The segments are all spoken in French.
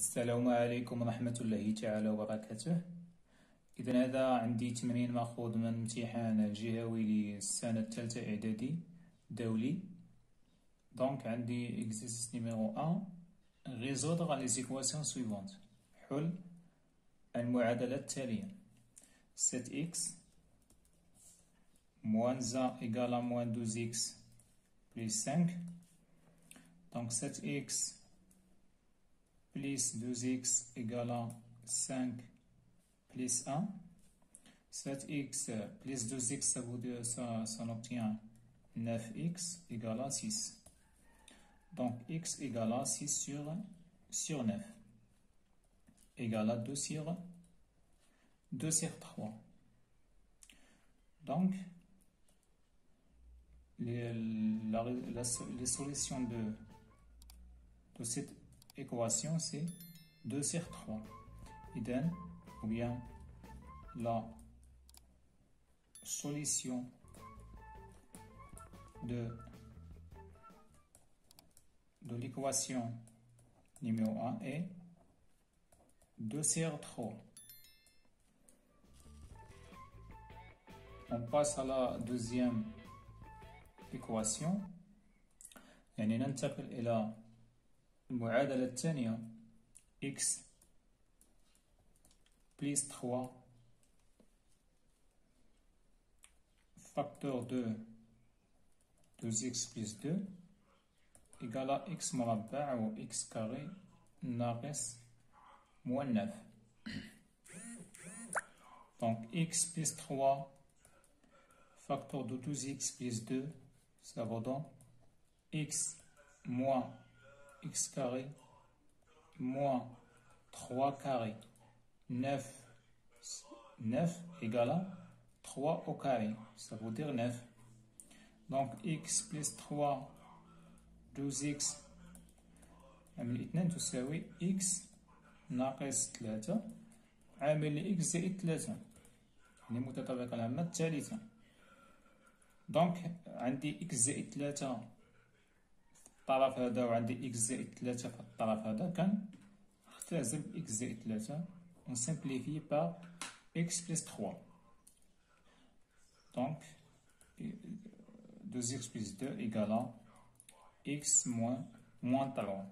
السلام عليكم ورحمة الله تعالى وبركاته. إذا هذا عندي تمرين مأخوذ من امتحان الجهوي للسنة الثالثة إعدادي دولي. دونك عندي exercice numéro 1 résoudre les équations suivantes. حل المعادلة التالية. 7x moins 1 égale à moins 12x plus 5 donc 7x plus 12x égale à 5 plus 1. 7x plus 12x, ça, vous obtient 9x égale à 6. Donc x égale à 6 sur, sur 9 égale à 2 sur, 2 sur 3. Donc, les solutions de, de cette équation, c'est 2 sur 3. Idem, ou bien la solution de, de l'équation numéro 1 est 2 sur 3. On passe à la deuxième équation. يعني ننتقل إلى المعادلة الثانية x plus 3 facteur de 2x plus 2 égale à x مربع ou x carré ناقص moins 9 donc x plus 3 facteur de 12x plus 2 ça vaut donc x moins x carré moins 3 carré 9 9 égale à 3 au carré ça veut dire 9 donc x plus 3 12x عامل الاثنين تساوي x ناقص 3 عامل x زائد 3 يعني متطابقة العامة الثالثة دونك عندي x زائد 3 الطرف هذا وعندي اكس زائد ثلاثة في الطرف هذا كان اختزل اكس زائد ثلاثة on simplifie par x plus 3 donc 2x plus 2 égale à x moins, moins 3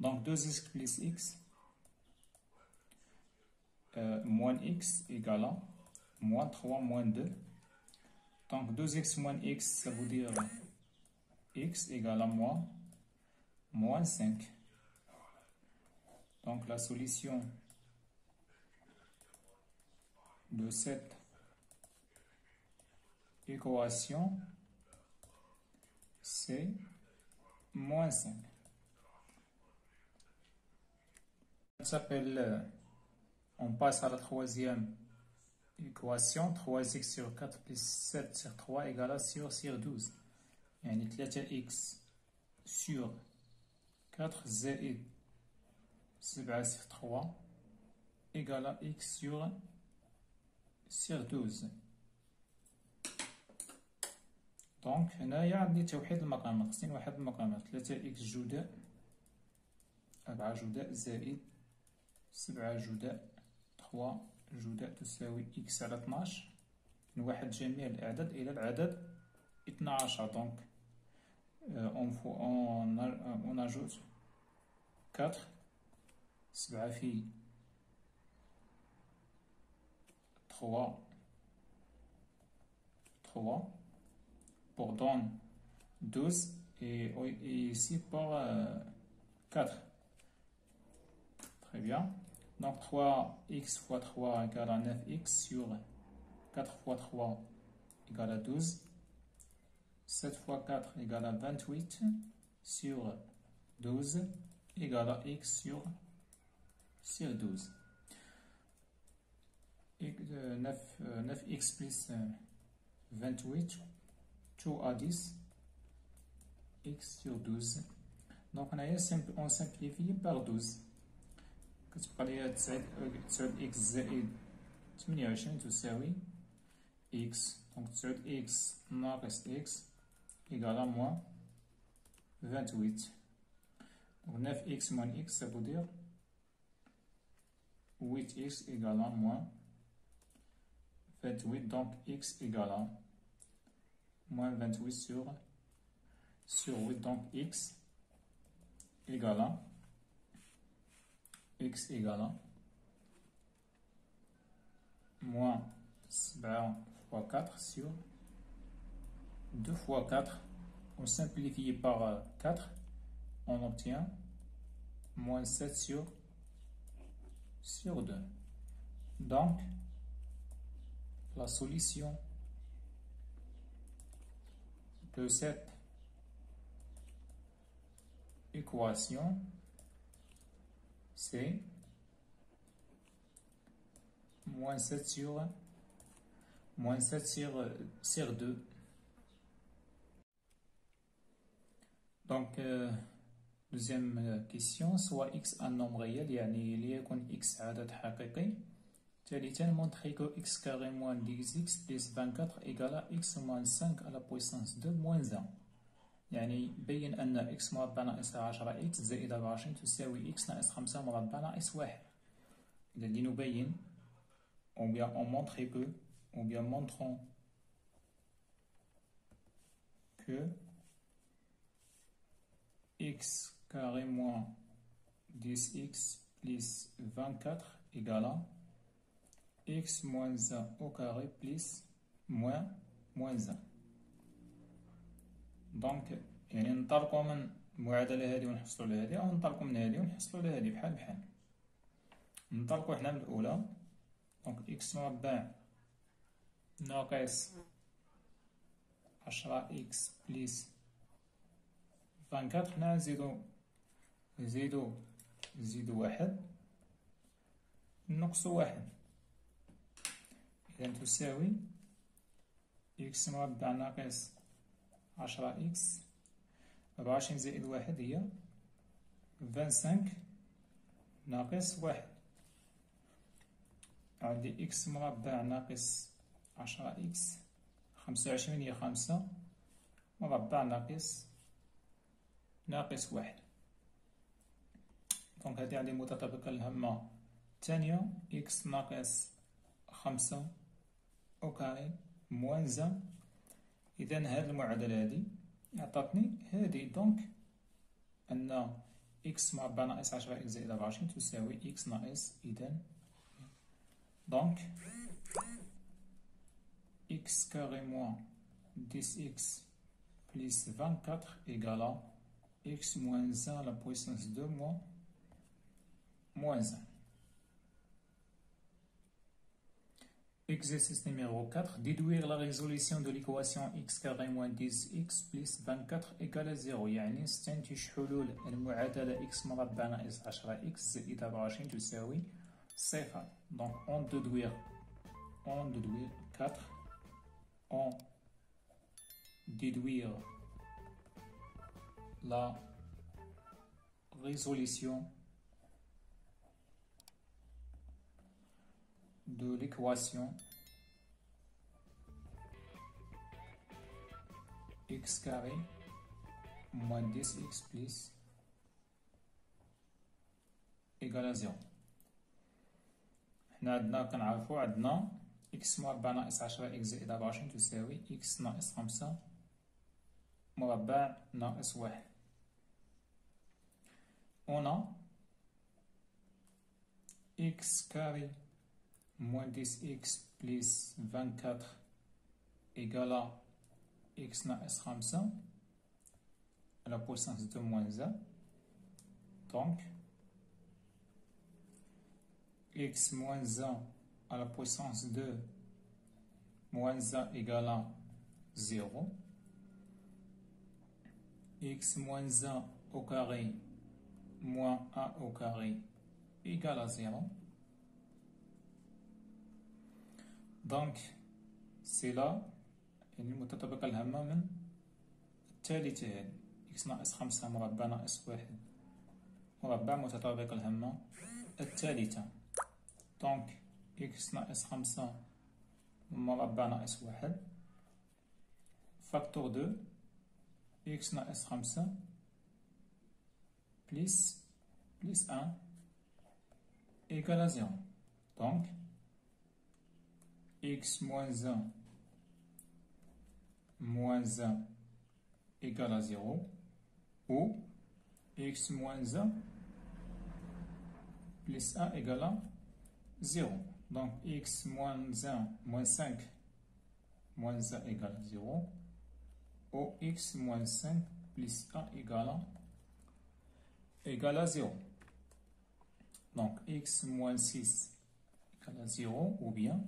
donc 2x plus x euh, moins x égale à moins 3 moins 2 donc 2x moins x ça veut dire x égale à moins, moins 5. Donc la solution de cette équation, c'est moins 5. On s'appelle, on passe à la troisième équation, 3x sur 4 plus 7 sur 3 égale à sur, sur 12. يعني ثلاثة إكس سور كاتر زائد سبعة صفر تخوا إيكالا إكس سور سور دوز. دونك هنايا عندي توحيد المقامات خصني واحد المقامات ثلاثة إكس جداء أربعة جداء زائد سبعة جداء تخوا جداء تساوي إكس على 12 نوحد جميع الأعداد إلى العدد 12 دونك on, on, on ajoute 4 7 في 3 3 pour donner 12 et, et ici pour euh, 4 très bien. Donc 3x fois 3 égale à 9x sur 4 fois 3 égale à 12 7 fois 4 égale à 28 sur 12 égale à x sur, sur 12. Et 9, 9x plus 28, 2 à 10, x sur 12. Donc on a on simplifie par 12. كتبقى لي 9 x زائد 28 تساوي x donc 9x ناقص x égale à moins 28. Donc 9x moins x, ça veut dire 8x égale à moins 28, donc x égale à moins 28 sur, sur 8, donc x égale à x égale à moins 7 fois 4 sur 2 fois 4, on simplifie par 4, on obtient moins 7 sur, sur 2. Donc, la solution de cette équation, c'est moins 7 sur moins 7 sur, sur 2. Donc, euh, deuxième question, soit x un nombre réel, يعني ليكن x عدد حقيقي ثالثا montrer que x carré moins 10x plus 24 égale à x moins 5 à la puissance 2 moins 1 يعني بين أن x مربع ناقص 10 x زائد 24 تساوي x ناقص 5 مربع ناقص 1 إذا لنبين ou bien on montre que ou bien montrons que x carré moins 10x plus 24 égale à x moins 1 au carré plus moins moins 1 دونك يعني ننطلقوا من المعادله هذه ونحصلوا على هذه ننطلقوا من هذه ونحصلوا على هذه بحال بحال. ننطلقوا حنا من الأولى. دونك إكس مربع ناقص عشرة إكس بليس فانكات حنا نزيدو نزيدو نزيدو واحد نقصو واحد. إذا تساوي إكس مربع ناقص عشرة إكس ربعة وعشرين زائد واحد هي فانسانك ناقص واحد. عندي إكس مربع ناقص عشرة إكس خمسة وعشرين هي خمسة مربع ناقص ناقص واحد. دونك هادي عندي متطابقة الهامة الثانية إكس ناقص خمسة أو كاري موان زان إذا هاد المعادلة هادي عطاتني هادي دونك أن إكس مربع ناقص عشرة إكس زائد أربعة وعشرين تساوي إكس ناقص. إذا دونك x carré moins 10x plus 24 égale à x moins 1 à la puissance 2 moins, moins 1. Exercice numéro 4. Déduire la résolution de l'équation x carré moins 10x plus 24 égale à 0 يعني نستنتج حلول المعادلة x مربع ناقص 10x زائد 24 تساوي صفر. Donc on déduire on déduire 4 on déduire la résolution de l'équation x carré moins 10x plus égale à 0 حنا عندنا كنعرفو عندنا x مربع ناقص عشرة x زائد أربعة وعشرين تساوي x ناقص خمسة مربع ناقص واحد on a x carré moins 10x plus 24 égale à x na s à la puissance de moins 1. Donc, x moins 1 à la puissance de moins 1 égale à 0. x moins 1 au carré moins 1 au carré égale à 0. Donc, c'est là المتطابقة الهامة من الثالثة هذه x ناقص خمسة مربع ناقص واحد مربع متطابق الهامة الثالثة دونك x ناقص خمسة مربع ناقص واحد فاكتور دو x ناقص خمسة plus, plus 1 égale à 0. Donc, x moins 1 moins 1 égale à 0 ou x moins 1 plus 1 égale à 0. Donc x moins 1 moins 5 moins 1 égale à 0 ou x moins 5 plus 1 égale à 0 égale à 0. Donc x moins 6 égale à 0 ou bien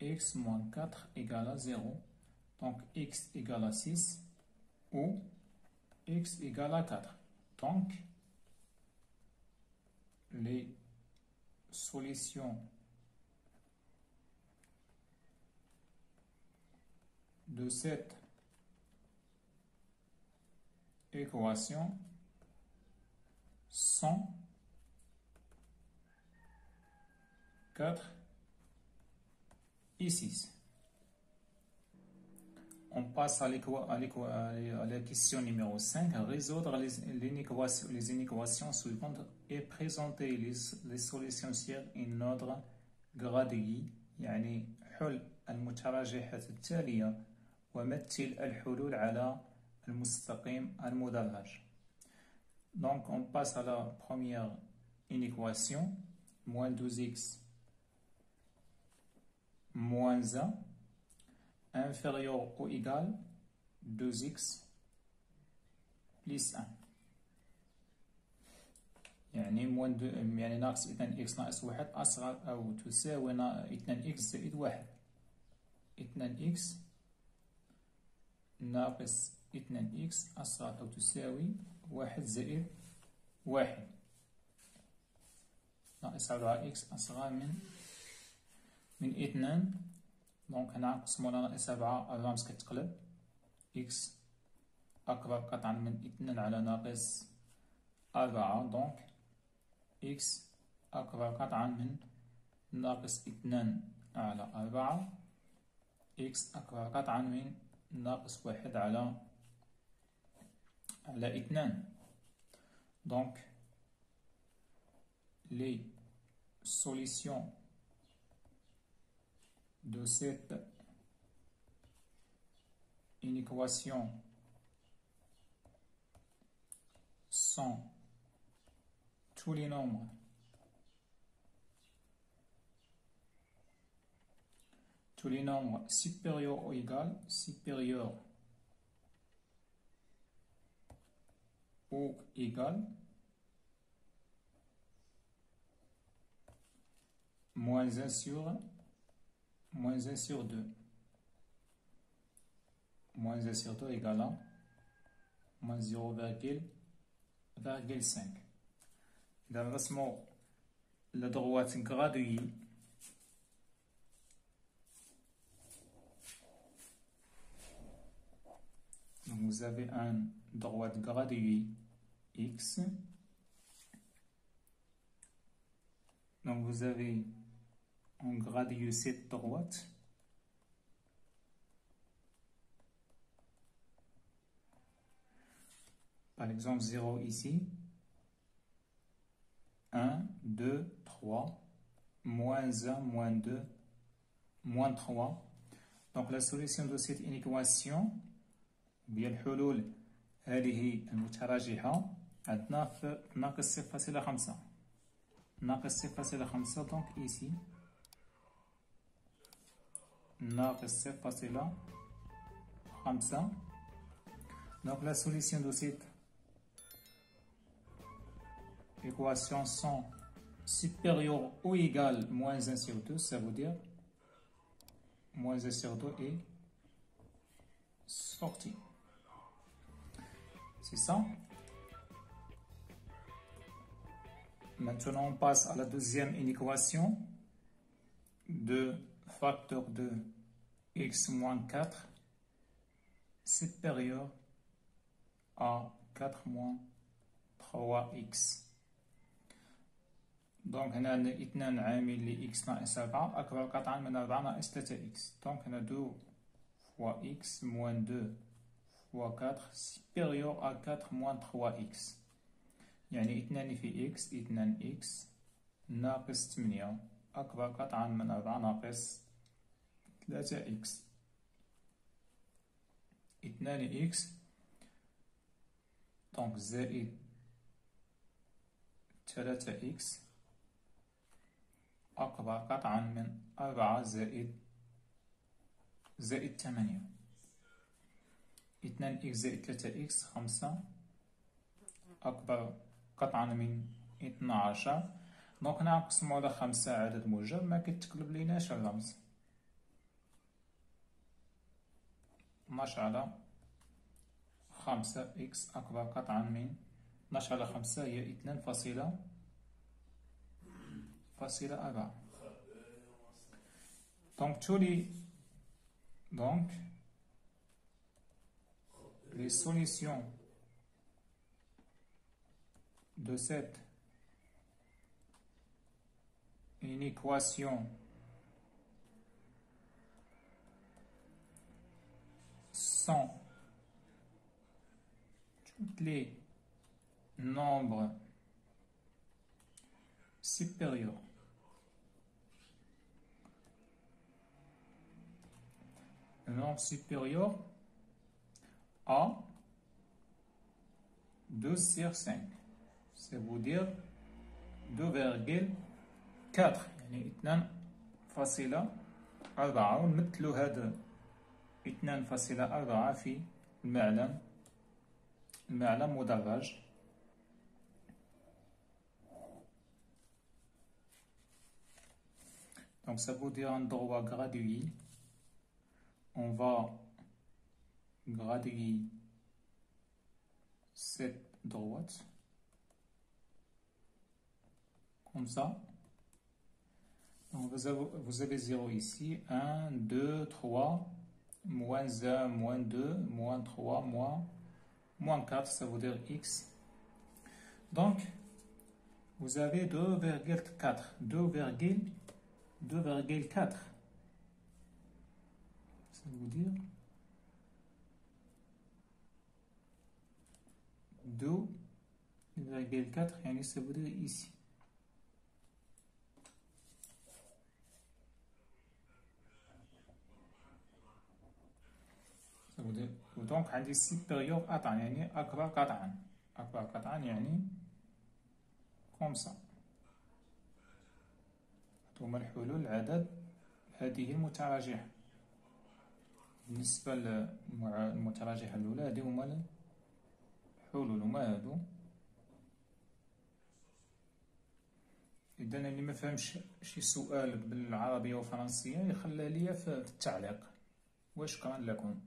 x moins 4 égale à 0. Donc x égale à 6 ou x égale à 4. Donc les solutions de cette équation sont 4 et 6. On passe à, la question numéro 5. Résoudre les, les inéquations suivantes et présenter les, solutions sur un ordre gradué يعني حل المتراجحة التالية ومثل الحلول على المستقيم المدرج. Donc on passe à la première inéquation, moins 12x moins 1 inférieur ou égal 2x plus 1 يعني موان دو يعني ناقص 2 x ناقص 1 أصغر أو تساوي 2 x زائد 1 2 x ناقص 2 x أصغر أو تساوي 1 زائد 1 ناقص 4 x أصغر من من 2 دونك هنا نقسمو على ناقص سبعة الرمز كتقلب إكس أكبر قطعا من اثنان على ناقص أربعة دونك إكس أكبر قطعا من ناقص اثنان على أربعة إكس أكبر قطعا من ناقص واحد على على اثنان دونك لي سوليسيون de cette inéquation sont tous les nombres tous les nombres supérieurs ou égal supérieurs ou égal moins 1 sur moins 1 sur 2. Moins 1 sur 2 égale à moins 0,5. إذا نرسمو droite graduée Donc vous avez un droite graduée x. Donc vous avez en gradient cette droite. Par exemple, 0 ici. 1, 2, 3, moins 1, moins 2, moins 3. Donc la solution de cette inéquation, bien الحلول هذه المتراجحة عندنا في ناقص 0.5 ناقص 0.5 donc ici ناقص صفر فاصلة خمسة Donc la solution de cette équation sont supérieures ou égales moins 1 sur 2, ça veut dire moins 1 sur 2 est sorti. C'est ça. Maintenant, on passe à la deuxième inéquation de facteur de x moins 4 supérieur à 4 moins 3x دونك هنا عندنا اثنان عامل ل x ناقص 4 أكبر قطعا من 4 ناقص 3x دونك هنا 2 fois x moins 2 fois 4 supérieur à 4 moins 3x يعني اثنان في x اثنان x ناقص 8 أكبر قطعا من أربعة ناقص ثلاثة إكس. اثنان إكس دونك زائد ثلاثة إكس. أكبر قطعا من أربعة زائد زائد ثمانية. اثنان إكس زائد ثلاثة إكس خمسة. أكبر قطعا من اثنا عشر. دونك نقسمو على خمسة عدد موجب. ما كيتقلب ليناش الرمز اثناش على خمسة إكس أكبر قطعا من اثناش على خمسة هي اثنان فاصلة فاصلة أربعة. دونك تولي دونك les solutions de cette une équation sont tous les nombres supérieurs. Le nombre supérieur à 2 sur 5 c'est vous dire 2,5 4 يعني اثنان فاصلة أربعة ونمثلو هذا. اثنان فاصلة أربعة في المعلم. المعلم مدرج. Donc ça veut dire un droit gradué. On va graduer cette droite. Comme ça. Donc vous avez, vous avez 0 ici. 1, 2, 3, moins 1, moins 2, moins 3, moins, moins 4, ça veut dire x. Donc, vous avez 2,4. 2,4. Ça veut dire 2,4, ça veut dire ici. ودونك عندي سيبيريور قطعا يعني أكبر قطعا أكبر قطعا يعني خمسة. هما الحلول العدد هذه المتراجحة بالنسبة للمتراجحة الأولى هذه هما الحلول. هما هادو. إذا اللي ما فهمش شي سؤال بالعربية والفرنسية يخليه ليا في التعليق. وشكرا لكم.